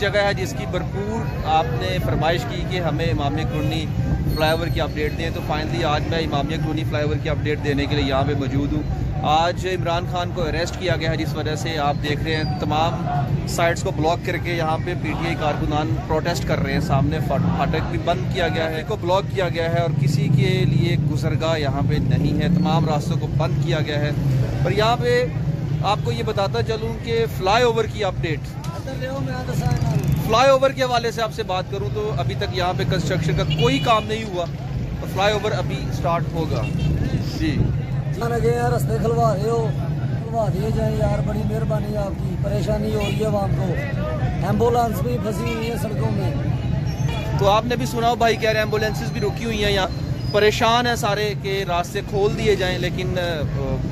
जगह है जिसकी भरपूर आपने फरमाइश की कि हमें इमाम क्रूनी फ्लाईओवर की अपडेट दें। तो फाइनली आज मैं इमामिया क्रूनी फ्लाईओवर की अपडेट देने के लिए यहाँ पे मौजूद हूँ। आज इमरान खान को अरेस्ट किया गया है, जिस वजह से आप देख रहे हैं तमाम साइट्स को ब्लॉक करके यहाँ पे पीटीआई कारकुनान प्रोटेस्ट कर रहे हैं। सामने फाटक भी बंद किया गया है। को ब्लॉक किया गया है और किसी के लिए गुजरगा यहाँ पे नहीं है। तमाम रास्तों को बंद किया गया है। और यहाँ पे आपको ये बताता चलूँ कि फ़्लाई ओवर की अपडेट फ्लाई ओवर के हवाले से आपसे बात करूँ तो अभी तक यहाँ पे कंस्ट्रक्शन का कोई काम नहीं हुआ और फ्लाई ओवर अभी स्टार्ट होगा। जी। रस्ते खुलवा रहे हो खुलवा दिए जाए यार बड़ी मेहरबानी आपकी। परेशानी हो रही है आवाम को। एंबुलेंस भी फंसी हुई है सड़कों में। तो आपने भी सुना हो भाई कह रहे हैं एम्बुलेंसेज भी रुकी हुई हैं यहाँ? परेशान है सारे के रास्ते खोल दिए जाएँ, लेकिन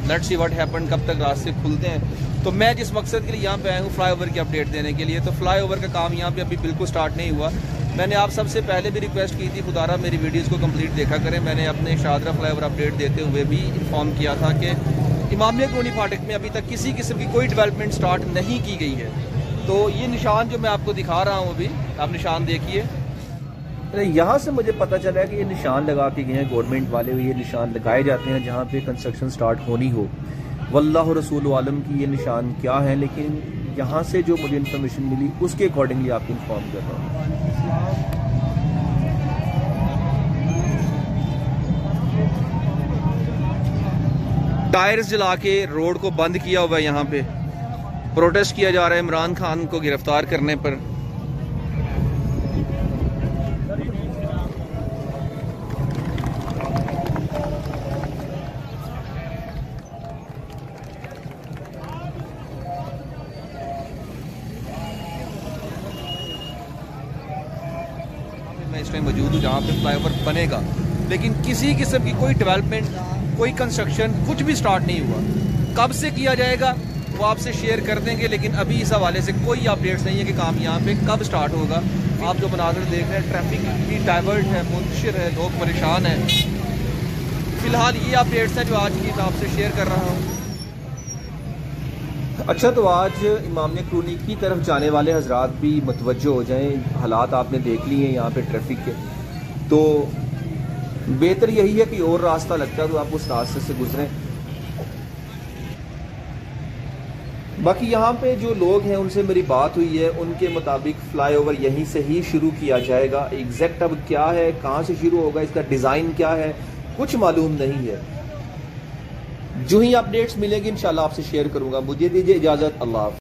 लेट सी व्हाट हैपन कब तक रास्ते खुलते हैं। तो मैं जिस मकसद के लिए यहाँ पे आया हूँ फ्लाई ओवर की अपडेट देने के लिए तो फ्लाई ओवर का काम यहाँ पे अभी बिल्कुल स्टार्ट नहीं हुआ। मैंने आप सबसे पहले भी रिक्वेस्ट की थी, खुदारा मेरी वीडियोज़ को कंप्लीट देखा करें। मैंने अपने शाहरा फ्लाई ओवर अपडेट देते हुए भी इन्फॉर्म किया था कि इमामिया क्रोनी फाटक में अभी तक किसी किस्म की कोई डेवलपमेंट स्टार्ट नहीं की गई है। तो ये निशान जो मैं आपको दिखा रहा हूँ अभी, आप निशान देखिए। यहाँ से मुझे पता चला है कि ये निशान लगा के गए हैं गवर्नमेंट वाले, ये निशान लगाए जाते हैं जहाँ पे कंस्ट्रक्शन स्टार्ट होनी हो। वल्लाह रसूल आलम की ये निशान क्या है, लेकिन यहाँ से जो मुझे इन्फॉर्मेशन मिली, उसके अकॉर्डिंगली आपको इन्फॉर्म कर रहा हूँ। टायर्स जला के रोड को बंद किया हुआ है यहाँ पे। प्रोटेस्ट किया जा रहा है, इमरान खान को गिरफ़्तार करने पर। मैं इस टाइम मौजूद हूँ, जहाँ पे फ्लाईओवर बनेगा। लेकिन किसी किस्म की कोई डेवलपमेंट कोई कंस्ट्रक्शन कुछ भी स्टार्ट नहीं हुआ। कब से किया जाएगा, वो आपसे शेयर कर देंगे, लेकिन अभी इस हवाले से कोई अपडेट्स नहीं है कि काम यहाँ पे कब स्टार्ट होगा। आप जो बनाजर देख रहे हैं ट्रैफ़िक भी डाइवर्ट है मुंतशिर है, लोग परेशान हैं। फ़िलहाल ये अपडेट्स हैं जो आज की मैं आपसे शेयर कर रहा हूँ। अच्छा तो आज इमाम क्रूनी की तरफ़ जाने वाले हजरात भी मतवजो हो जाएँ। हालात आपने देख लिए हैं यहाँ पे ट्रैफ़िक के। तो बेहतर यही है कि और रास्ता लगता है तो आप उस रास्ते से गुजरें। बाकी यहाँ पे जो लोग हैं, उनसे मेरी बात हुई है। उनके मुताबिक फ्लाईओवर यहीं से ही शुरू किया जाएगा। एग्जैक्ट अब क्या है, कहाँ से शुरू होगा, इसका डिज़ाइन क्या है, कुछ मालूम नहीं है। जो ही अपडेट्स मिलेंगे इंशाल्लाह आपसे शेयर करूँगा। मुझे दीजिए इजाज़त। अल्लाह